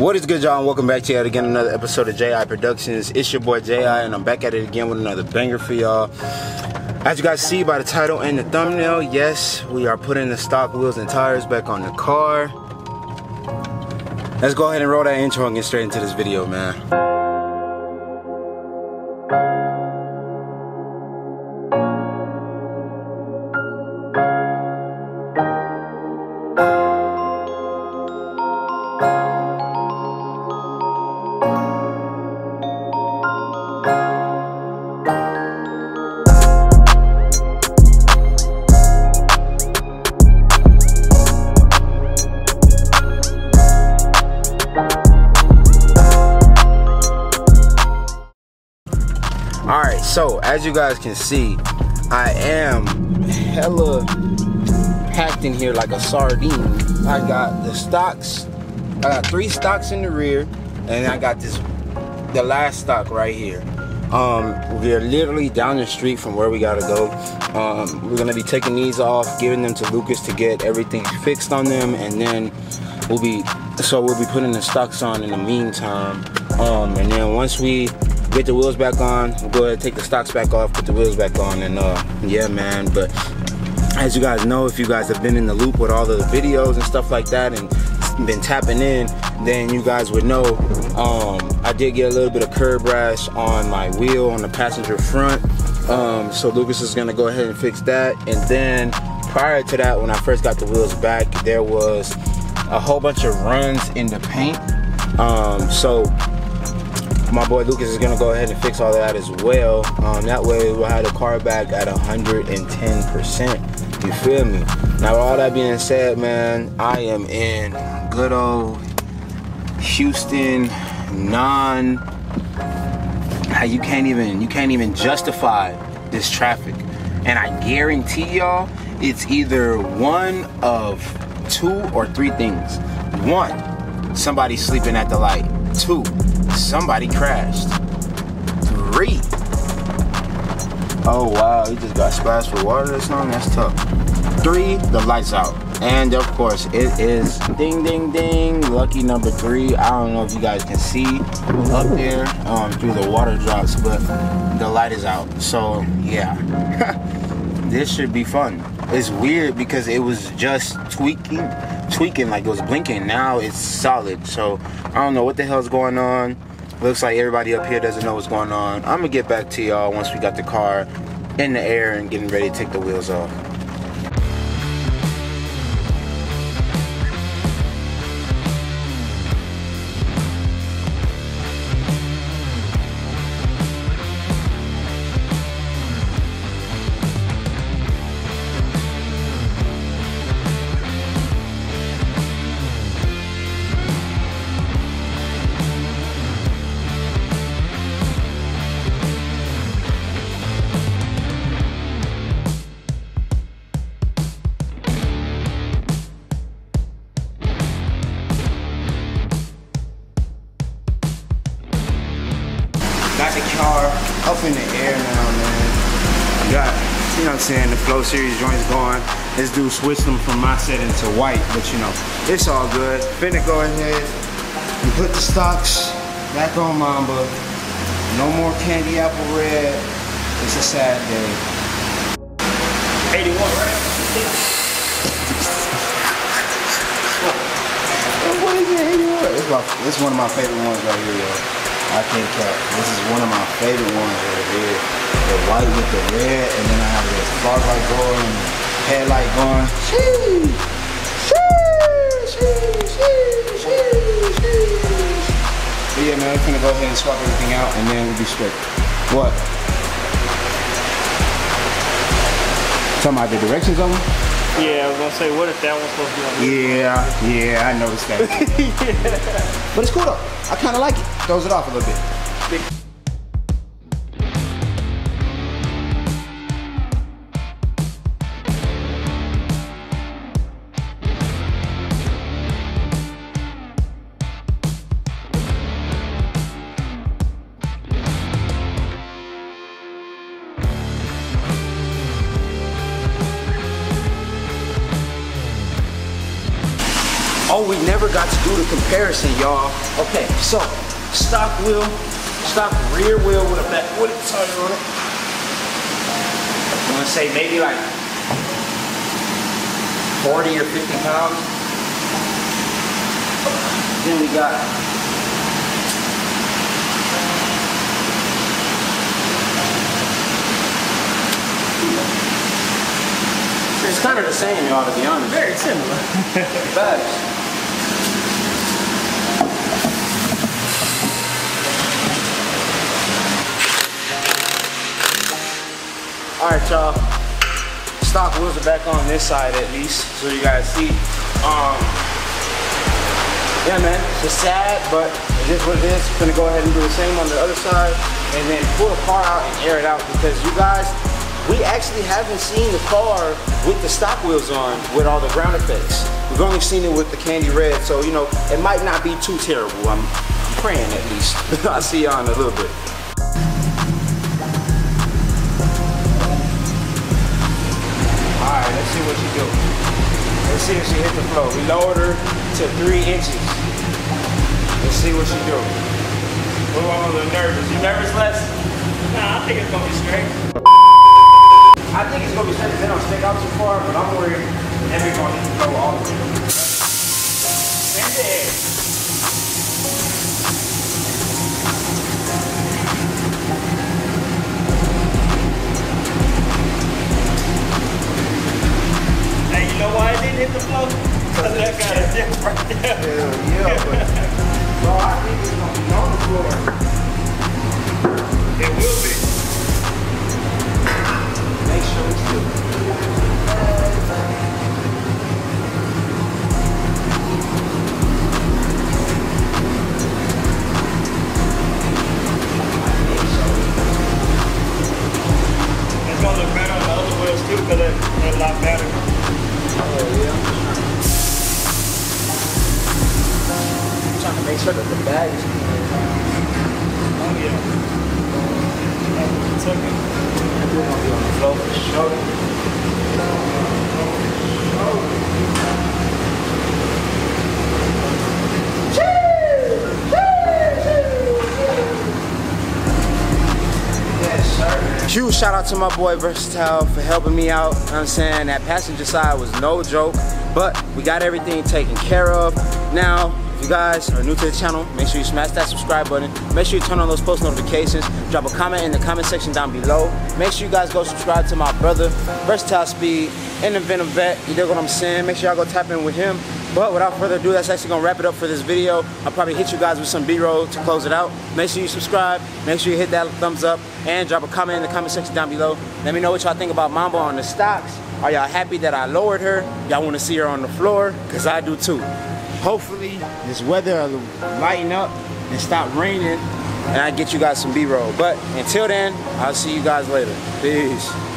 What is good, y'all? And Welcome back to yet again another episode of JI Productions. It's your boy JI, and I'm back at it again with another banger for y'all. As you guys see by the title and the thumbnail, yes, we are putting the stock wheels and tires back on the car. Let's go ahead and roll that intro and get straight into this video, man. So, as you guys can see, I am hella packed in here like a sardine. I got the stocks, I got three stocks in the rear, and I got this, the last stock right here. Um, we're literally down the street from where we gotta go. Um, we're gonna be taking these off, giving them to Lucas to get everything fixed on them, and then we'll be, so we'll be putting the stocks on in the meantime. Um, and then once we get the wheels back on go ahead and take the stocks back off put the wheels back on and uh yeah man but as you guys know if you guys have been in the loop with all the videos and stuff like that and been tapping in then you guys would know um, I did get a little bit of curb rash on my wheel on the passenger front um, so Lucas is gonna go ahead and fix that and then prior to that when I first got the wheels back there was a whole bunch of runs in the paint um, so my boy Lucas is gonna go ahead and fix all that as well. Um, that way we'll have the car back at 110%. You feel me? Now all that being said, man, I am in good old Houston, non how you can't even you can't even justify this traffic. And I guarantee y'all it's either one of two or three things. One, somebody sleeping at the light. Two, somebody crashed. Three. Oh wow, he just got splashed with water or something? That's tough. Three, the lights out. And of course, it is ding ding ding, lucky number three. I don't know if you guys can see up there um, through the water drops, but the light is out. So yeah, this should be fun. It's weird because it was just tweaking, tweaking like it was blinking. Now it's solid. So I don't know what the hell's going on. Looks like everybody up here doesn't know what's going on. I'm gonna get back to y'all once we got the car in the air and getting ready to take the wheels off. I'm saying, the Flow Series joints going. This dude switched them from my setting to white, but you know, it's all good. Finna go ahead and put the stocks back on Mamba. No more candy apple red. It's a sad day. 81, right? what is it, 81? It's, one of my favorite ones right here, yo. I can't cap. This is one of my favorite ones right here. The white with the red, and then I have the fog light going and headlight going. Sheesh! Sheesh! Sheesh! Sheesh! Sheesh! But yeah, man, I'm gonna go ahead and swap everything out, and then we'll be straight. What? Talking about the directions on them? Yeah, I was gonna say, what if that one's supposed to be on Yeah, yeah, I noticed that. yeah. But it's cool though. I kind of like it. Throws it off a little bit. Oh, we never got to do the comparison, y'all. Okay, so stock wheel, stock rear wheel with a back with a tire on it. I'm gonna say maybe like 40 or 50 pounds. Then we got It's kind of the same, y'all, to be honest. Very similar. Facts. All right, y'all. Stock wheels are back on this side at least, so you guys see. Um, yeah, man, it's sad, but it is what it is. Gonna go ahead and do the same on the other side, and then pull the car out and air it out because you guys, we actually haven't seen the car with the stock wheels on with all the ground effects. We've only seen it with the candy red, so you know it might not be too terrible. I'm, praying at least. I'll see y'all in a little bit. Let's see what she do. Let's see if she hit the floor. We lowered her to three inches. Let's see what she do. We're all a little nervous. You nervous, Les? Nah, I think it's gonna be straight. I think it's gonna be straight. They don't stick out too far, but I'm worried. We're gonna floor all the way. Send lot better. Oh yeah. I'm trying to make sure that the bag is Oh yeah. Took it. We're gonna be on the floor for sure. Huge shout out to my boy Versatile for helping me out. You know I'm saying that passenger side was no joke, but we got everything taken care of. Now, if you guys are new to the channel, make sure you smash that subscribe button. Make sure you turn on those post notifications. Drop a comment in the comment section down below. Make sure you guys go subscribe to my brother, Versatile Speed, and the Venom Vet. You dig what I'm saying? Make sure y'all go tap in with him. But without further ado, that's actually gonna wrap it up for this video. I'll probably hit you guys with some B-roll to close it out. Make sure you subscribe, make sure you hit that thumbs up, and drop a comment in the comment section down below. Let me know what y'all think about Mambo on the stocks. Are y'all happy that I lowered her? Y'all wanna see her on the floor? Cause I do too. Hopefully, this weather will lighten up and stop raining, and I get you guys some B-roll. But until then, I'll see you guys later. Peace.